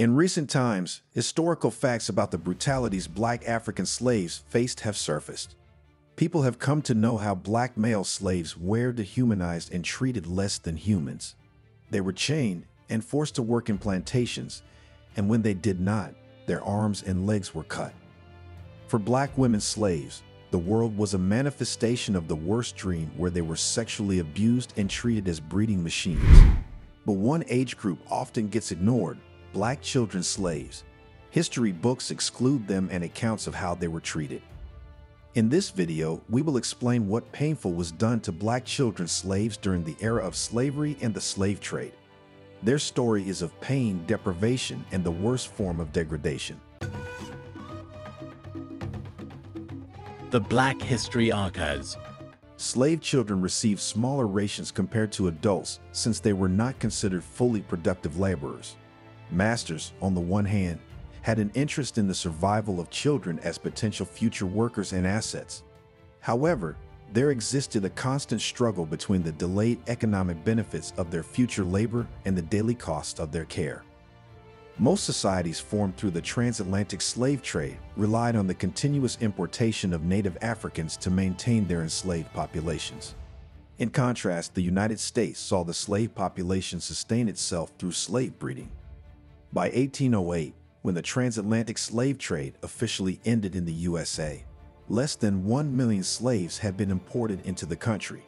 In recent times, historical facts about the brutalities black African slaves faced have surfaced. People have come to know how black male slaves were dehumanized and treated less than humans. They were chained and forced to work in plantations, and when they did not, their arms and legs were cut. For black women slaves, the world was a manifestation of the worst dream where they were sexually abused and treated as breeding machines. But one age group often gets ignored black children slaves. History books exclude them and accounts of how they were treated. In this video, we will explain what painful was done to black children slaves during the era of slavery and the slave trade. Their story is of pain, deprivation, and the worst form of degradation. The Black History Archives Slave children received smaller rations compared to adults since they were not considered fully productive laborers. Masters, on the one hand, had an interest in the survival of children as potential future workers and assets. However, there existed a constant struggle between the delayed economic benefits of their future labor and the daily cost of their care. Most societies formed through the transatlantic slave trade relied on the continuous importation of native Africans to maintain their enslaved populations. In contrast, the United States saw the slave population sustain itself through slave breeding. By 1808, when the transatlantic slave trade officially ended in the USA. Less than 1 million slaves had been imported into the country.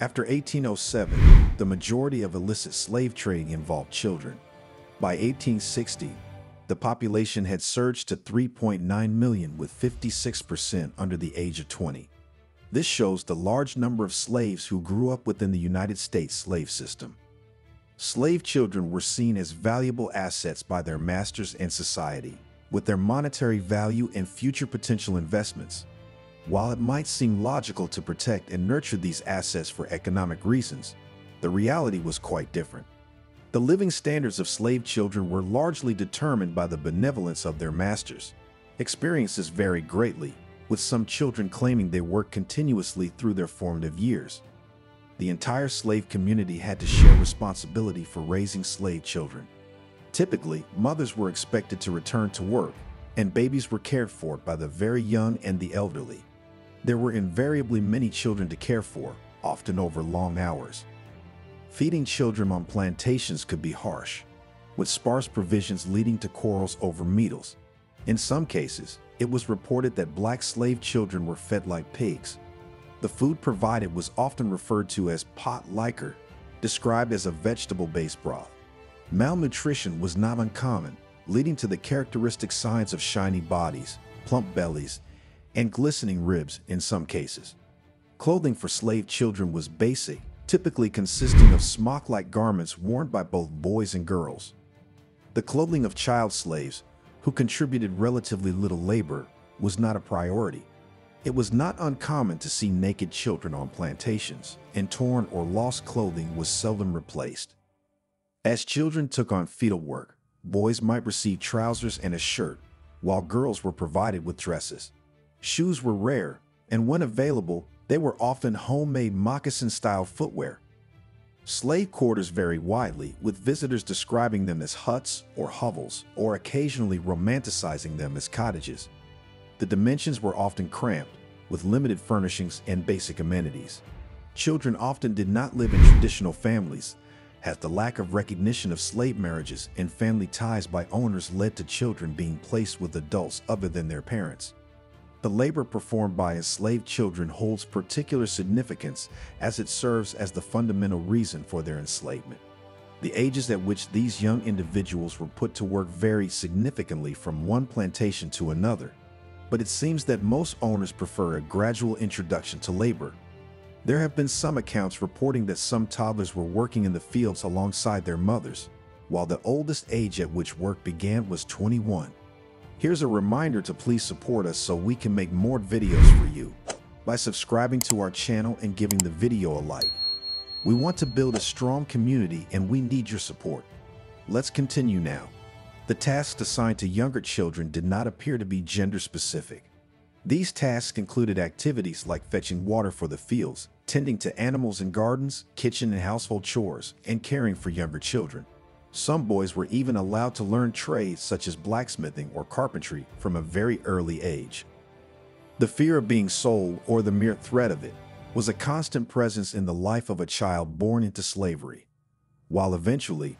After 1807, the majority of illicit slave trading involved children. By 1860, the population had surged to 3.9 million with 56% under the age of 20. This shows the large number of slaves who grew up within the United States slave system. Slave children were seen as valuable assets by their masters and society, with their monetary value and future potential investments. While it might seem logical to protect and nurture these assets for economic reasons, the reality was quite different. The living standards of slave children were largely determined by the benevolence of their masters. Experiences vary greatly, with some children claiming they worked continuously through their formative years, the entire slave community had to share responsibility for raising slave children. Typically, mothers were expected to return to work, and babies were cared for by the very young and the elderly. There were invariably many children to care for, often over long hours. Feeding children on plantations could be harsh, with sparse provisions leading to quarrels over meals. In some cases, it was reported that black slave children were fed like pigs, the food provided was often referred to as pot liquor, described as a vegetable-based broth. Malnutrition was not uncommon, leading to the characteristic signs of shiny bodies, plump bellies, and glistening ribs in some cases. Clothing for slave children was basic, typically consisting of smock-like garments worn by both boys and girls. The clothing of child slaves, who contributed relatively little labor, was not a priority. It was not uncommon to see naked children on plantations, and torn or lost clothing was seldom replaced. As children took on fetal work, boys might receive trousers and a shirt, while girls were provided with dresses. Shoes were rare, and when available, they were often homemade moccasin-style footwear. Slave quarters vary widely, with visitors describing them as huts or hovels, or occasionally romanticizing them as cottages. The dimensions were often cramped, with limited furnishings and basic amenities. Children often did not live in traditional families, as the lack of recognition of slave marriages and family ties by owners led to children being placed with adults other than their parents. The labor performed by enslaved children holds particular significance as it serves as the fundamental reason for their enslavement. The ages at which these young individuals were put to work varied significantly from one plantation to another, but it seems that most owners prefer a gradual introduction to labor. There have been some accounts reporting that some toddlers were working in the fields alongside their mothers, while the oldest age at which work began was 21. Here's a reminder to please support us so we can make more videos for you by subscribing to our channel and giving the video a like. We want to build a strong community and we need your support. Let's continue now. The tasks assigned to younger children did not appear to be gender specific. These tasks included activities like fetching water for the fields, tending to animals in gardens, kitchen and household chores, and caring for younger children. Some boys were even allowed to learn trades such as blacksmithing or carpentry from a very early age. The fear of being sold or the mere threat of it was a constant presence in the life of a child born into slavery, while eventually,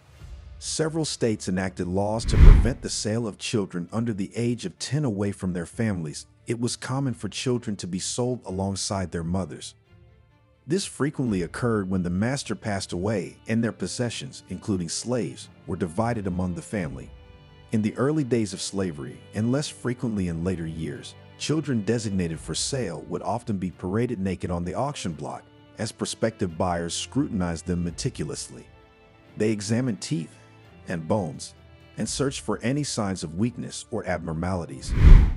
several states enacted laws to prevent the sale of children under the age of 10 away from their families. It was common for children to be sold alongside their mothers. This frequently occurred when the master passed away and their possessions, including slaves, were divided among the family. In the early days of slavery, and less frequently in later years, children designated for sale would often be paraded naked on the auction block as prospective buyers scrutinized them meticulously. They examined teeth and bones and searched for any signs of weakness or abnormalities.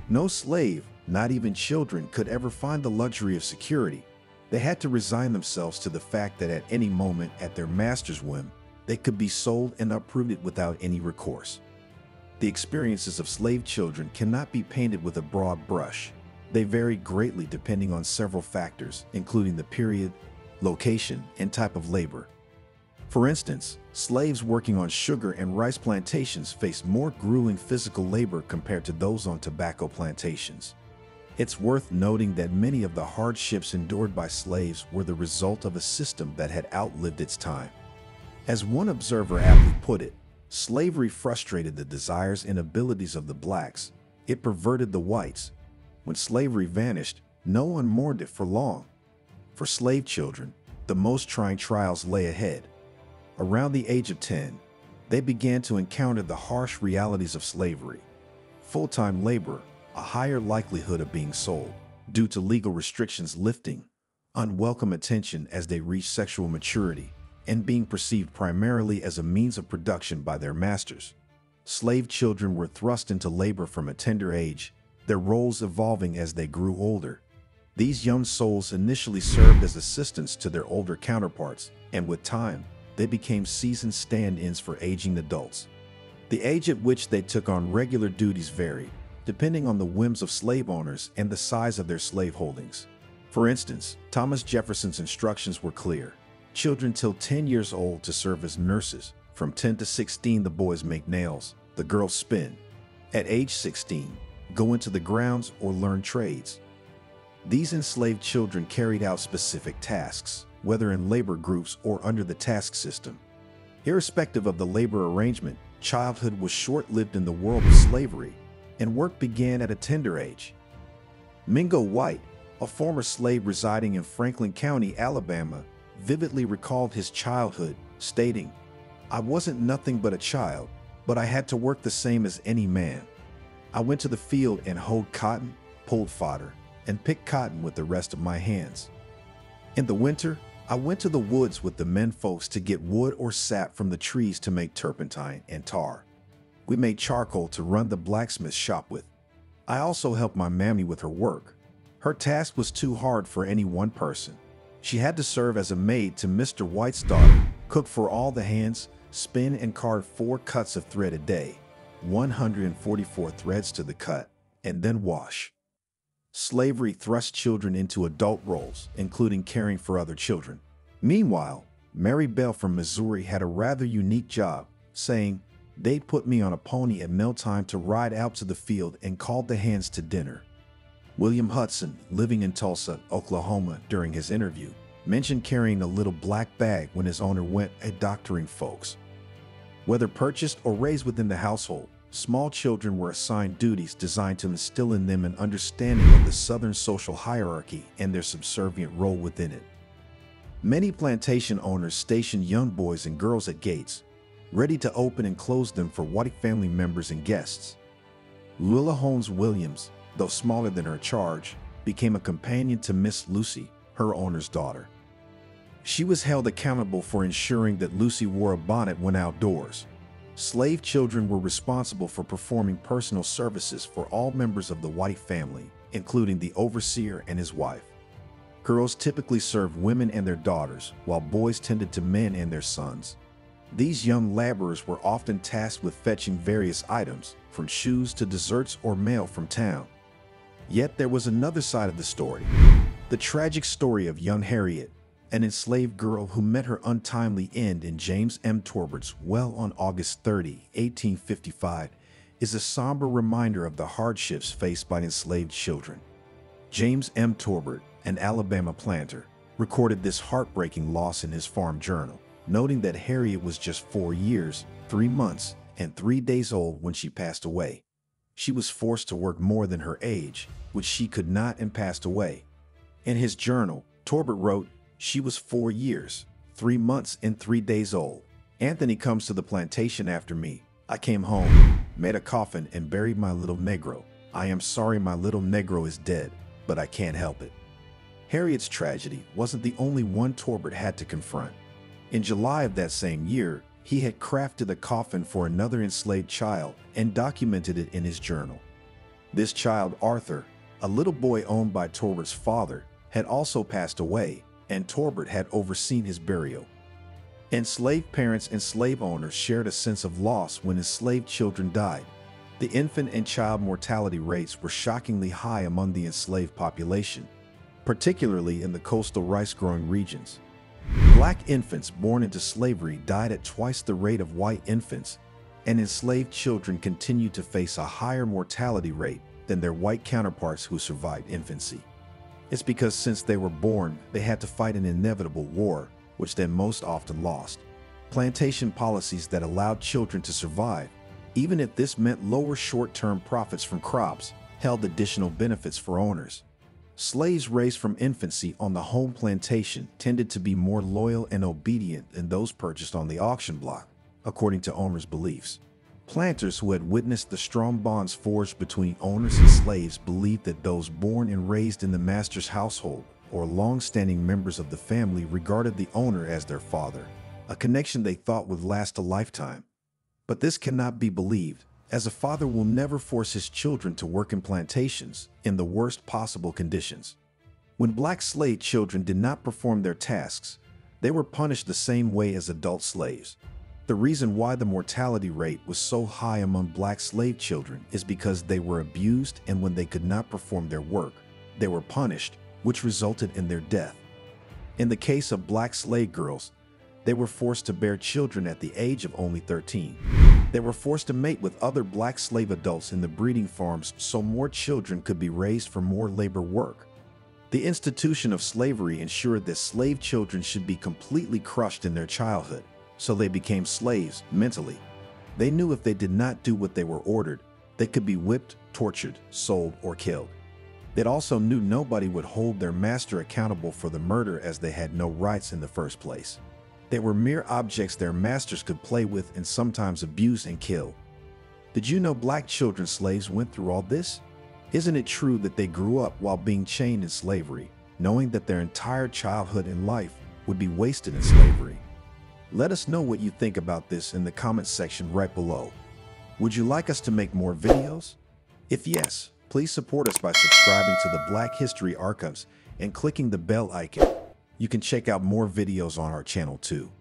No slave, not even children, could ever find the luxury of security. They had to resign themselves to the fact that at any moment, at their master's whim, they could be sold and uprooted without any recourse. The experiences of slave children cannot be painted with a broad brush. They vary greatly depending on several factors, including the period, location, and type of labor. For instance, slaves working on sugar and rice plantations faced more grueling physical labor compared to those on tobacco plantations. It's worth noting that many of the hardships endured by slaves were the result of a system that had outlived its time. As one observer aptly put it, Slavery frustrated the desires and abilities of the blacks. It perverted the whites. When slavery vanished, no one mourned it for long. For slave children, the most trying trials lay ahead. Around the age of 10, they began to encounter the harsh realities of slavery. Full-time labor, a higher likelihood of being sold, due to legal restrictions lifting, unwelcome attention as they reach sexual maturity, and being perceived primarily as a means of production by their masters. Slave children were thrust into labor from a tender age, their roles evolving as they grew older. These young souls initially served as assistants to their older counterparts, and with time, they became seasoned stand-ins for aging adults. The age at which they took on regular duties varied, depending on the whims of slave owners and the size of their slave holdings. For instance, Thomas Jefferson's instructions were clear. Children till 10 years old to serve as nurses. From 10 to 16, the boys make nails, the girls spin. At age 16, go into the grounds or learn trades. These enslaved children carried out specific tasks, whether in labor groups or under the task system. Irrespective of the labor arrangement, childhood was short-lived in the world of slavery, and work began at a tender age. Mingo White, a former slave residing in Franklin County, Alabama, vividly recalled his childhood, stating, I wasn't nothing but a child, but I had to work the same as any man. I went to the field and hoed cotton, pulled fodder, and picked cotton with the rest of my hands. In the winter, I went to the woods with the men folks to get wood or sap from the trees to make turpentine and tar. We made charcoal to run the blacksmith shop with. I also helped my mammy with her work. Her task was too hard for any one person. She had to serve as a maid to Mr. White's daughter, cook for all the hands, spin and card four cuts of thread a day, 144 threads to the cut, and then wash. Slavery thrust children into adult roles, including caring for other children. Meanwhile, Mary Bell from Missouri had a rather unique job, saying, They'd put me on a pony at mealtime to ride out to the field and called the hands to dinner. William Hudson, living in Tulsa, Oklahoma, during his interview, mentioned carrying a little black bag when his owner went a doctoring folks. Whether purchased or raised within the household, small children were assigned duties designed to instill in them an understanding of the Southern social hierarchy and their subservient role within it. Many plantation owners stationed young boys and girls at gates, ready to open and close them for white family members and guests. Lilla Holmes Williams, though smaller than her charge, became a companion to Miss Lucy, her owner's daughter. She was held accountable for ensuring that Lucy wore a bonnet when outdoors. Slave children were responsible for performing personal services for all members of the white family, including the overseer and his wife. Girls typically served women and their daughters, while boys tended to men and their sons. These young laborers were often tasked with fetching various items, from shoes to desserts or mail from town. Yet there was another side of the story the tragic story of young Harriet, an enslaved girl who met her untimely end in James M. Torbert's well on August 30, 1855, is a somber reminder of the hardships faced by enslaved children. James M. Torbert, an Alabama planter, recorded this heartbreaking loss in his farm journal, noting that Harriet was just four years, three months, and three days old when she passed away. She was forced to work more than her age, which she could not and passed away. In his journal, Torbert wrote, she was four years, three months, and three days old. Anthony comes to the plantation after me. I came home, made a coffin, and buried my little Negro. I am sorry my little Negro is dead, but I can't help it. Harriet's tragedy wasn't the only one Torbert had to confront. In July of that same year, he had crafted a coffin for another enslaved child and documented it in his journal. This child, Arthur, a little boy owned by Torbert's father, had also passed away and Torbert had overseen his burial. Enslaved parents and slave owners shared a sense of loss when enslaved children died. The infant and child mortality rates were shockingly high among the enslaved population, particularly in the coastal rice-growing regions. Black infants born into slavery died at twice the rate of white infants, and enslaved children continued to face a higher mortality rate than their white counterparts who survived infancy. It's because since they were born, they had to fight an inevitable war, which they most often lost. Plantation policies that allowed children to survive, even if this meant lower short-term profits from crops, held additional benefits for owners. Slaves raised from infancy on the home plantation tended to be more loyal and obedient than those purchased on the auction block, according to owners' beliefs. Planters who had witnessed the strong bonds forged between owners and slaves believed that those born and raised in the master's household or long-standing members of the family regarded the owner as their father, a connection they thought would last a lifetime. But this cannot be believed, as a father will never force his children to work in plantations in the worst possible conditions. When black slave children did not perform their tasks, they were punished the same way as adult slaves. The reason why the mortality rate was so high among black slave children is because they were abused and when they could not perform their work, they were punished, which resulted in their death. In the case of black slave girls, they were forced to bear children at the age of only 13. They were forced to mate with other black slave adults in the breeding farms so more children could be raised for more labor work. The institution of slavery ensured that slave children should be completely crushed in their childhood so they became slaves mentally. They knew if they did not do what they were ordered, they could be whipped, tortured, sold, or killed. They also knew nobody would hold their master accountable for the murder as they had no rights in the first place. They were mere objects their masters could play with and sometimes abuse and kill. Did you know black children slaves went through all this? Isn't it true that they grew up while being chained in slavery, knowing that their entire childhood and life would be wasted in slavery? Let us know what you think about this in the comments section right below. Would you like us to make more videos? If yes, please support us by subscribing to the Black History Archives and clicking the bell icon. You can check out more videos on our channel too.